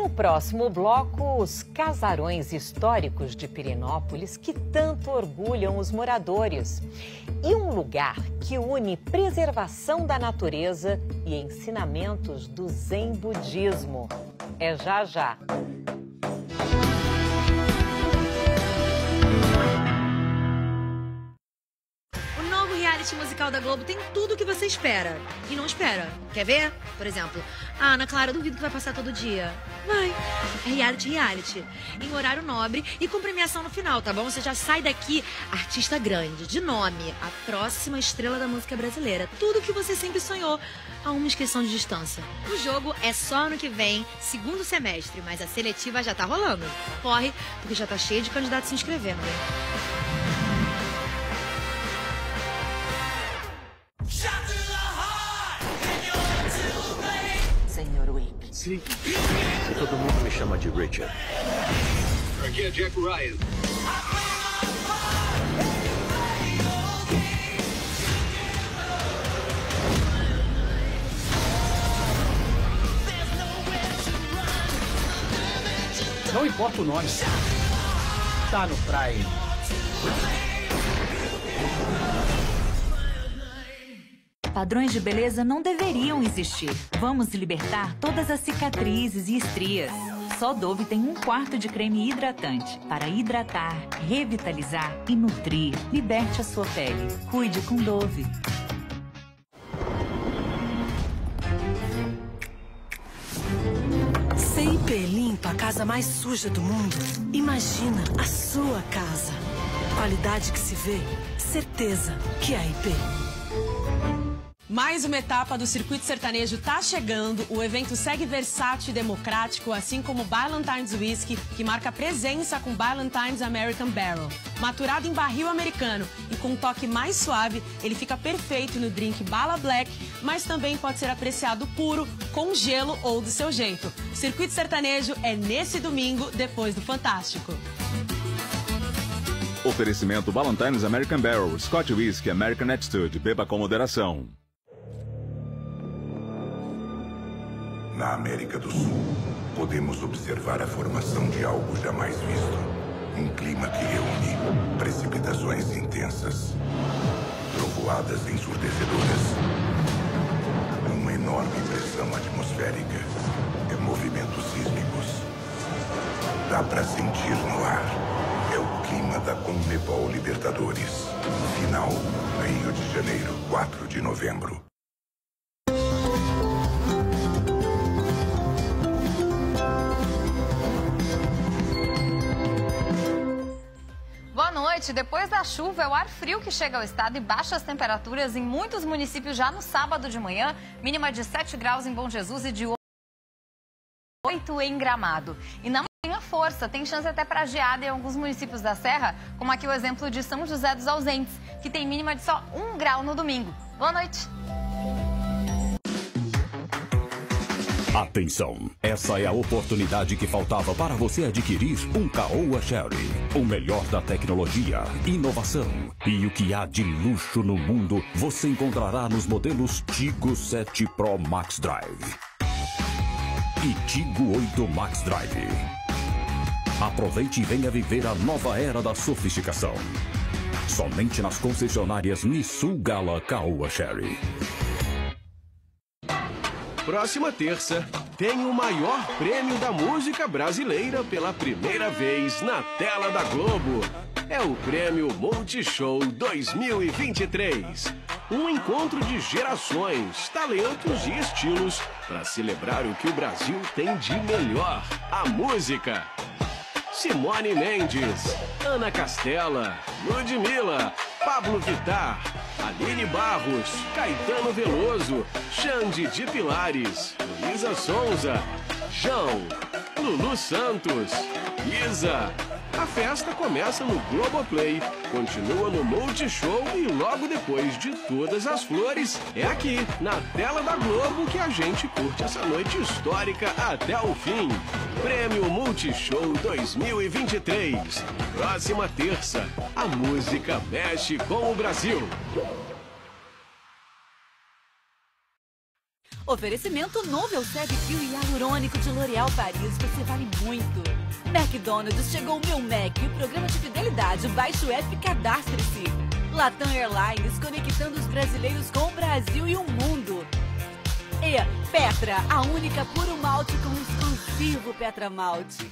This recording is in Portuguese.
No próximo bloco, os casarões históricos de Pirenópolis que tanto orgulham os moradores. E um lugar que une preservação da natureza e ensinamentos do Zen Budismo. É já já. reality musical da Globo tem tudo o que você espera. E não espera. Quer ver? Por exemplo, ah, Ana Clara, duvido que vai passar todo dia. Reality, reality. Em horário nobre e com premiação no final, tá bom? Você já sai daqui artista grande, de nome, a próxima estrela da música brasileira. Tudo que você sempre sonhou, a uma inscrição de distância. O jogo é só ano que vem, segundo semestre, mas a seletiva já tá rolando. Corre, porque já tá cheio de candidatos se inscrevendo. Sim. Todo mundo me chama de Richard. Aqui é Jack Ryan. Não importa o nome. Tá no Prime. Padrões de beleza não deveriam existir. Vamos libertar todas as cicatrizes e estrias. Só Dove tem um quarto de creme hidratante para hidratar, revitalizar e nutrir. Liberte a sua pele. Cuide com Dove. CIP limpa a casa mais suja do mundo. Imagina a sua casa. Qualidade que se vê, certeza que é IP. Mais uma etapa do circuito sertanejo está chegando. O evento segue versátil e democrático, assim como o Ballantines Whisky, que marca presença com Ballantines American Barrel. Maturado em barril americano e com um toque mais suave, ele fica perfeito no drink Bala Black, mas também pode ser apreciado puro, com gelo ou do seu jeito. O circuito sertanejo é nesse domingo, depois do Fantástico. Oferecimento Ballantines American Barrel, Scott Whisky, American Attitude. Beba com moderação. Na América do Sul, podemos observar a formação de algo jamais visto. Um clima que reúne precipitações intensas, trovoadas ensurdecedoras, uma enorme pressão atmosférica e movimentos sísmicos. Dá para sentir no ar. É o clima da Conmebol Libertadores. Final, Rio de Janeiro, 4 de novembro. Noite. Depois da chuva, é o ar frio que chega ao estado e baixas temperaturas em muitos municípios já no sábado de manhã, mínima de 7 graus em Bom Jesus e de 8 em Gramado. E não tenha força, tem chance até para geada em alguns municípios da Serra, como aqui o exemplo de São José dos Ausentes, que tem mínima de só 1 grau no domingo. Boa noite. Atenção! Essa é a oportunidade que faltava para você adquirir um Caoa Sherry. O melhor da tecnologia, inovação e o que há de luxo no mundo você encontrará nos modelos Tigo 7 Pro Max Drive e Tigo 8 Max Drive. Aproveite e venha viver a nova era da sofisticação. Somente nas concessionárias Nissu Gala Caoa Sherry. Próxima terça, tem o maior prêmio da música brasileira pela primeira vez na tela da Globo. É o Prêmio Multishow 2023. Um encontro de gerações, talentos e estilos para celebrar o que o Brasil tem de melhor: a música. Simone Mendes, Ana Castela, Ludmilla, Pablo Vittar, Aline Barros, Caetano Veloso, Xande de Pilares, Luísa Sonza, João, Lulu Santos, Isa. A festa começa no Globoplay, continua no Multishow e logo depois de Todas as Flores, é aqui, na tela da Globo, que a gente curte essa noite histórica até o fim. Prêmio Multishow 2023. Próxima terça, a música mexe com o Brasil. Oferecimento novo Euseb Fio Hialurônico de L'Oréal Paris. Você vale muito. McDonald's chegou o meu Mac, o programa de fidelidade. Baixe o cadastre-se. Latam Airlines, conectando os brasileiros com o Brasil e o mundo. E Petra, a única puro malte com exclusivo Petra Malte.